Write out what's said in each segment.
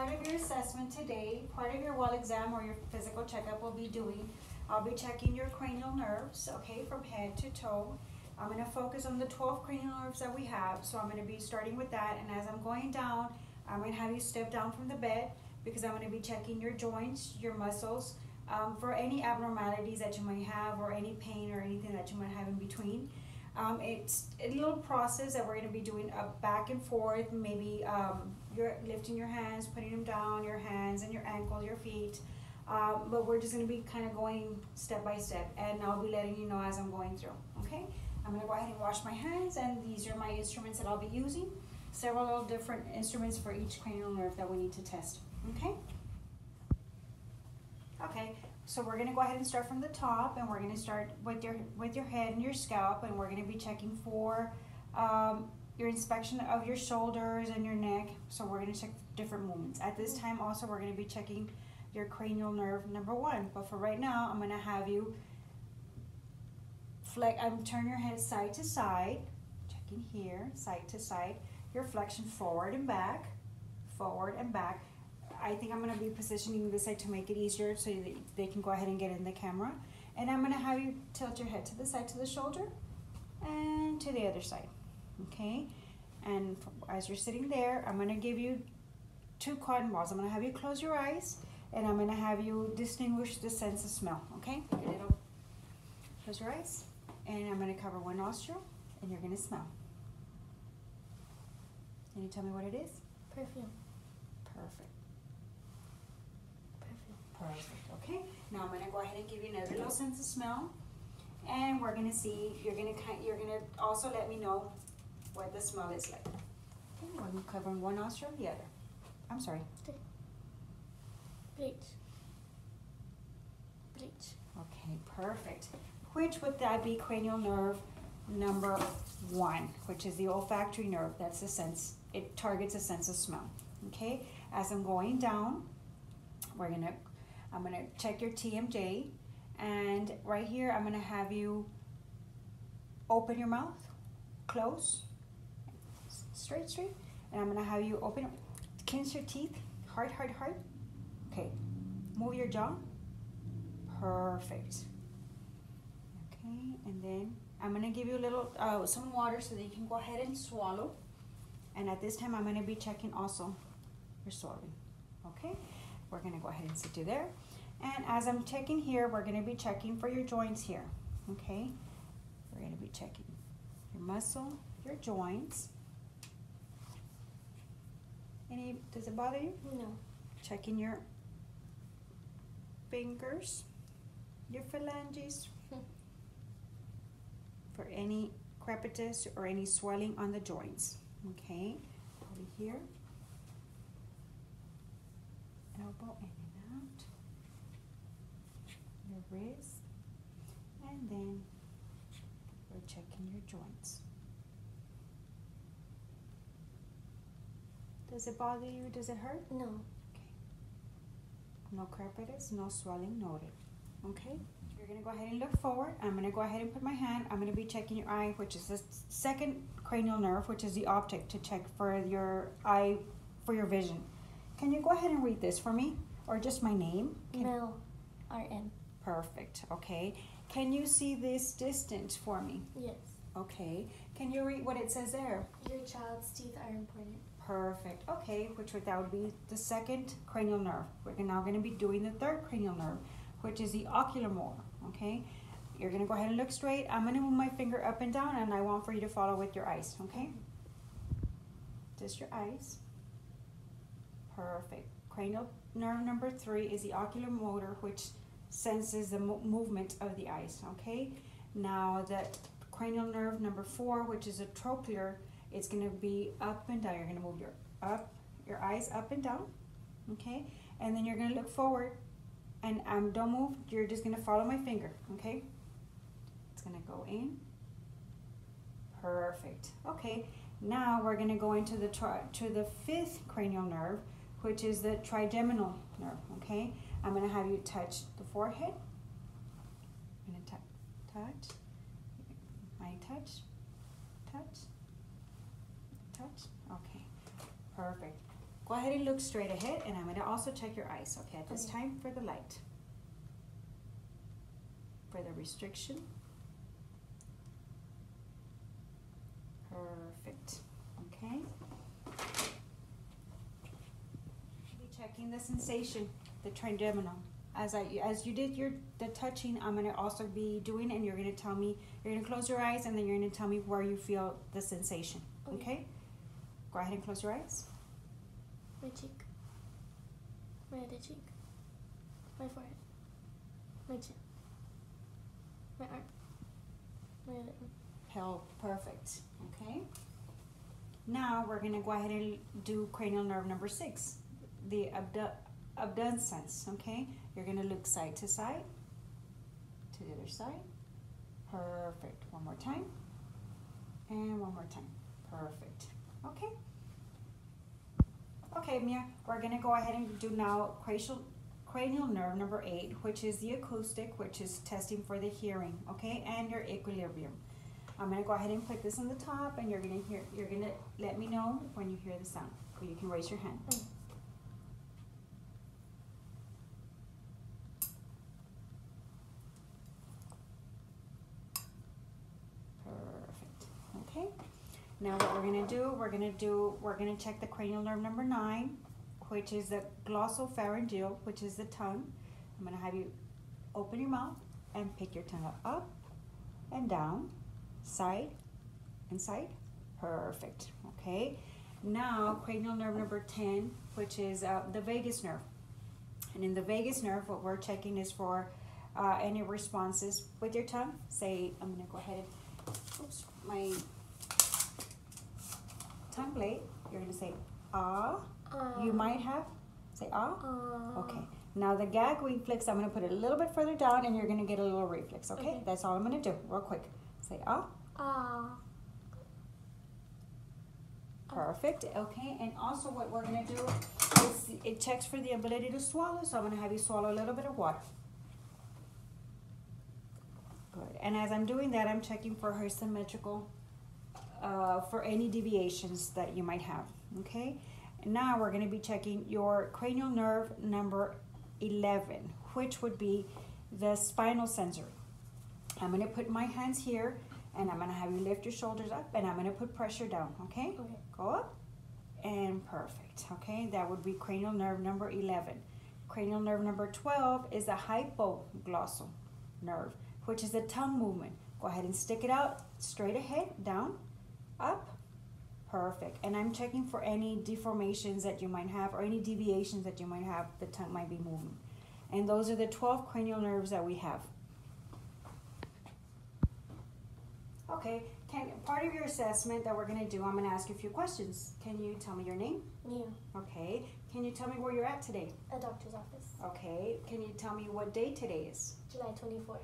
part of your assessment today, part of your well exam or your physical checkup will be doing, I'll be checking your cranial nerves, okay, from head to toe. I'm gonna focus on the twelve cranial nerves that we have, so I'm gonna be starting with that, and as I'm going down, I'm gonna have you step down from the bed, because I'm gonna be checking your joints, your muscles, um, for any abnormalities that you might have, or any pain or anything that you might have in between. Um, it's a little process that we're gonna be doing a back and forth, maybe, um, you're lifting your hands, putting them down, your hands and your ankles, your feet. Um, but we're just gonna be kind of going step by step, and I'll be letting you know as I'm going through, okay? I'm gonna go ahead and wash my hands, and these are my instruments that I'll be using. Several different instruments for each cranial nerve that we need to test, okay? Okay, so we're gonna go ahead and start from the top, and we're gonna start with your, with your head and your scalp, and we're gonna be checking for, um, your inspection of your shoulders and your neck, so we're gonna check different movements. At this time also, we're gonna be checking your cranial nerve number one, but for right now, I'm gonna have you flex, um, turn your head side to side, checking here, side to side, your flexion forward and back, forward and back. I think I'm gonna be positioning this side to make it easier so that they can go ahead and get in the camera. And I'm gonna have you tilt your head to the side to the shoulder and to the other side, okay? And as you're sitting there, I'm gonna give you two cotton balls. I'm gonna have you close your eyes and I'm gonna have you distinguish the sense of smell, okay? Close your eyes and I'm gonna cover one nostril and you're gonna smell. Can you tell me what it is? Perfume. Perfect. Perfume. Perfect, okay. Now I'm gonna go ahead and give you another little sense of smell. And we're gonna see, you're gonna kind, you're gonna also let me know what the smell is like. I'm covering one nostril, the other. I'm sorry. Bleach. Bleach. Okay, perfect. Which would that be cranial nerve number one, which is the olfactory nerve, that's the sense, it targets a sense of smell. Okay, as I'm going down, we're gonna, I'm gonna check your TMJ, and right here, I'm gonna have you open your mouth, close, straight, straight, and I'm gonna have you open, clench your teeth, hard, hard, hard. Okay, move your jaw. Perfect. Okay, and then I'm gonna give you a little, uh, some water so that you can go ahead and swallow. And at this time, I'm gonna be checking also your swallowing. Okay, we're gonna go ahead and sit you there. And as I'm checking here, we're gonna be checking for your joints here. Okay, we're gonna be checking your muscle, your joints. Any, does it bother you? No. Checking your fingers, your phalanges for any crepitus or any swelling on the joints. Okay, over here, elbow in and out, your wrist, and then we're checking your joints. Does it bother you? Does it hurt? No. Okay. No crepitus, no swelling noted. Okay? You're gonna go ahead and look forward. I'm gonna go ahead and put my hand. I'm gonna be checking your eye, which is the second cranial nerve, which is the optic, to check for your eye, for your vision. Can you go ahead and read this for me? Or just my name? Can- Mel. RM. Perfect. Okay. Can you see this distance for me? Yes. Okay. Can you read what it says there? Your child's teeth are important. Perfect. Okay, which would that would be the second cranial nerve. We're now going to be doing the third cranial nerve, which is the oculomotor. Okay, you're going to go ahead and look straight. I'm going to move my finger up and down, and I want for you to follow with your eyes. Okay, just your eyes. Perfect. Cranial nerve number three is the oculomotor, which senses the mo- movement of the eyes. Okay, now that cranial nerve number four, which is a trochlear it's gonna be up and down. You're gonna move your up, your eyes up and down, okay? And then you're gonna look forward, and um, don't move. You're just gonna follow my finger, okay? It's gonna go in. Perfect. Okay. Now we're gonna go into the to the fifth cranial nerve, which is the trigeminal nerve. Okay. I'm gonna have you touch the forehead. I'm gonna touch, touch, my touch, touch touch? Okay, perfect. Go ahead and look straight ahead and I'm gonna also check your eyes, okay, at this Okay. time for the light. For the restriction. Perfect, okay? Be checking the sensation, the trigeminal. As I, as you did your, the touching, I'm gonna also be doing and you're gonna tell me, you're gonna close your eyes and then you're gonna tell me where you feel the sensation, Okay. okay? Go ahead and close your eyes. My cheek. My other cheek. My forehead. My chin. My arm. My other arm. Hell, perfect, okay? Now, we're gonna go ahead and do cranial nerve number six, the abdu- abducens, okay? You're gonna look side to side, to the other side. Perfect, one more time. And one more time, perfect, okay? Mia, we're gonna go ahead and do now cranial, cranial nerve number eight, which is the acoustic, which is testing for the hearing, okay, and your equilibrium. I'm gonna go ahead and put this on the top, and you're gonna hear, you're gonna let me know when you hear the sound, you can raise your hand. Mm. Perfect, okay? Now what we're gonna do, we're gonna do, we're gonna check the cranial nerve number nine, which is the glossopharyngeal, which is the tongue. I'm gonna have you open your mouth and pick your tongue up, and down, side and side. Perfect, okay? Now cranial nerve number ten, which is uh, the vagus nerve. And in the vagus nerve, what we're checking is for uh, any responses with your tongue. Say, I'm gonna go ahead and, oops, my blade. You're gonna say ah. Uh, You might have say ah. Uh, Okay. Now the gag reflex, I'm gonna put it a little bit further down, and you're gonna get a little reflex. Okay. Okay. That's all I'm gonna do, real quick. Say ah. Uh, Perfect. Okay. And also, what we're gonna do is it checks for the ability to swallow. So I'm gonna have you swallow a little bit of water. Good. And as I'm doing that, I'm checking for her symmetrical, uh, for any deviations that you might have. Okay. And now we're going to be checking your cranial nerve number 11, which would be the spinal accessory. I'm going to put my hands here and I'm going to have you lift your shoulders up and I'm going to put pressure down. Okay. okay. Go up and perfect. Okay, that would be cranial nerve number 11. Cranial nerve number 12 is the hypoglossal nerve, which is the tongue movement. Go ahead and stick it out straight ahead, down, up. Perfect. And I'm checking for any deformations that you might have or any deviations that you might have, the tongue might be moving. And those are the 12 cranial nerves that we have. Okay, can, part of your assessment that we're gonna do, I'm gonna ask you a few questions. Can you tell me your name? New. Okay. Can you tell me where you're at today? A doctor's office. Okay. Can you tell me what day today is? July 24th.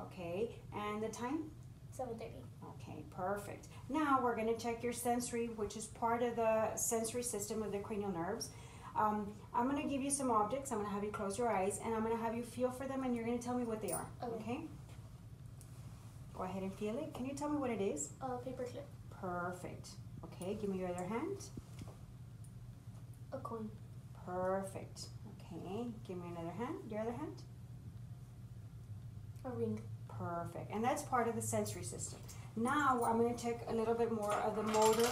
Okay. And the time? 7.30. Okay, perfect. Now we're gonna check your sensory, which is part of the sensory system of the cranial nerves. Um, I'm gonna give you some objects. I'm gonna have you close your eyes, and I'm gonna have you feel for them, and you're gonna tell me what they are. Okay. Okay. Go ahead and feel it. Can you tell me what it is? A paperclip. Perfect. Okay. Give me your other hand. A coin. Perfect. Okay. Give me another hand. Your other hand. A ring. Perfect. And that's part of the sensory system. Now I'm going to take a little bit more of the motor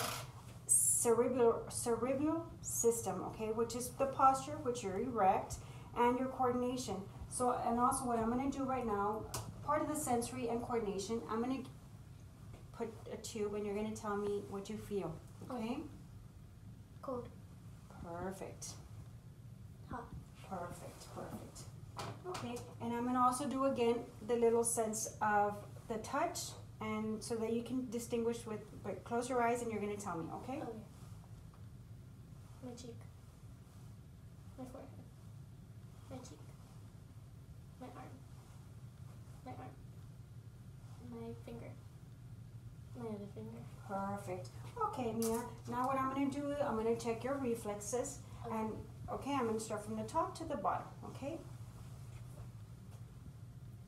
cerebral cerebral system, okay, which is the posture, which you're erect, and your coordination. So, and also what I'm going to do right now, part of the sensory and coordination, I'm going to put a tube, and you're going to tell me what you feel, okay? Cold. Perfect. Hot. Perfect, perfect. Okay, and I'm gonna also do again the little sense of the touch, and so that you can distinguish with. But close your eyes, and you're gonna tell me, okay? Okay. My cheek. My forehead. My cheek. My arm. My arm. My finger. My other finger. Perfect. Okay, Mia. Now what I'm gonna do, is I'm gonna check your reflexes, and okay, I'm gonna start from the top to the bottom. Okay.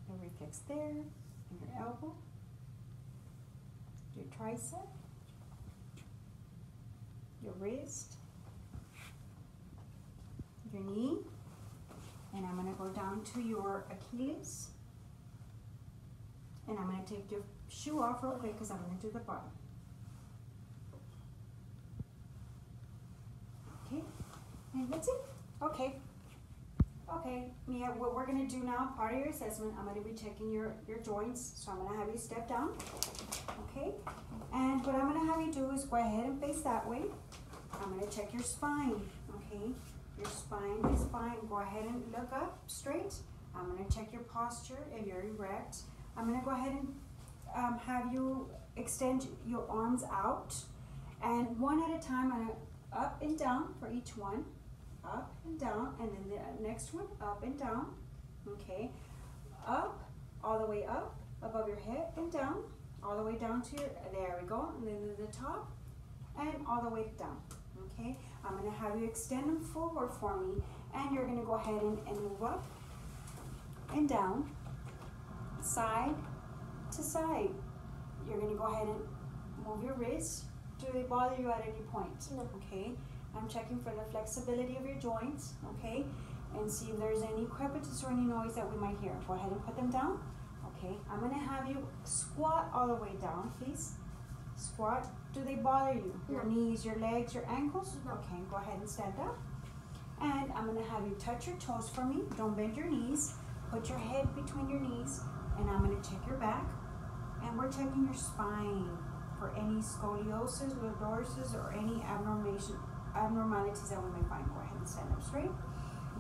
Your reflex there, and your elbow, tricep, your wrist, your knee, and I'm gonna go down to your Achilles. And I'm gonna take your shoe off real quick, cause I'm gonna do the bottom. Okay, and that's it, okay. Okay, Mia, what we're gonna do now, part of your assessment, I'm gonna be checking your, your joints, so I'm gonna have you step down, okay? And what I'm gonna have you do is go ahead and face that way. I'm gonna check your spine, okay? Your spine is fine, go ahead and look up straight. I'm gonna check your posture, if you're erect. I'm gonna go ahead and, um, have you extend your arms out. And one at a time, I'm gonna up and down for each one up and down, and then the next one, up and down, okay? Up, all the way up, above your head, and down, all the way down to your, there we go, and then to the top, and all the way down, okay? I'm gonna have you extend them forward for me, and you're gonna go ahead and, and move up and down, side to side. You're gonna go ahead and move your wrists. Do they bother you at any point? No. Okay. I'm checking for the flexibility of your joints, okay? And see if there's any crepitus or any noise that we might hear. Go ahead and put them down. Okay, I'm gonna have you squat all the way down, please. Squat. Do they bother you? Your No. knees, your legs, your ankles? No. Okay, go ahead and stand up. And I'm gonna have you touch your toes for me. Don't bend your knees. Put your head between your knees. And I'm gonna check your back. And we're checking your spine for any scoliosis, lordosis, or any abnormation, abnormalities that we may find. Go ahead and stand up straight.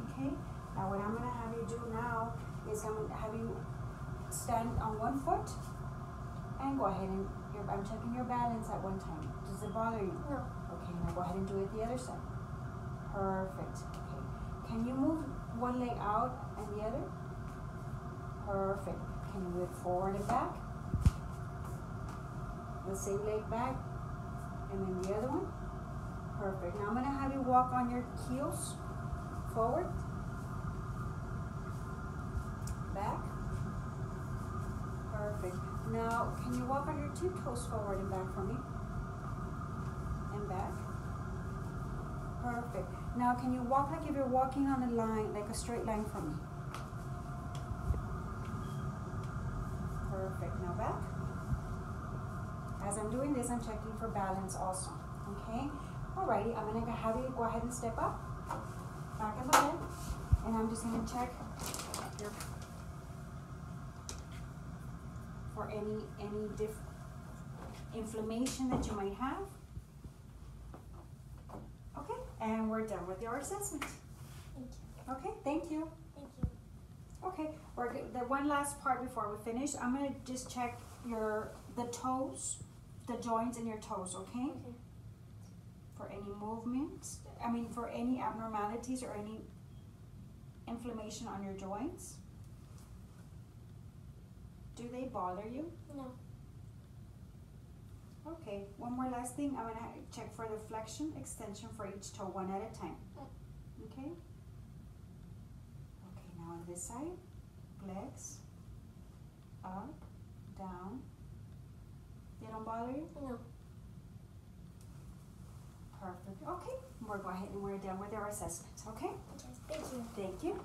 Okay? Now what I'm gonna have you do now is I'm gonna have you stand on one foot and go ahead and I'm checking your balance at one time. Does it bother you? No. Okay, now go ahead and do it the other side. Perfect. Okay. Can you move one leg out and the other? Perfect. Can you move it forward and back? The same leg back and then the other one? Perfect. Now I'm gonna have you walk on your heels forward, back. Perfect. Now, can you walk on your two toes forward and back for me? And back. Perfect. Now, can you walk like if you're walking on a line, like a straight line for me? Perfect. Now back. As I'm doing this, I'm checking for balance also. Okay? Alrighty, I'm gonna have you go ahead and step up. Back of the head. And I'm just gonna check your for any any diff inflammation that you might have. Okay, and we're done with your assessment. Thank you. Okay, thank you. Thank you. Okay, we're the one last part before we finish. I'm gonna just check your the toes, the joints in your toes. Okay, Okay. For any movements. I mean, for any abnormalities or any inflammation on your joints. Do they bother you? No. Okay, one more last thing, I'm gonna check for the flexion, extension for each toe, one at a time. Mm. Okay? Okay, now on this side, legs, up, down. They don't bother you? No. Perfect, okay, we're go ahead and we're done with our assessments, okay? Okay. Thank you. Thank you.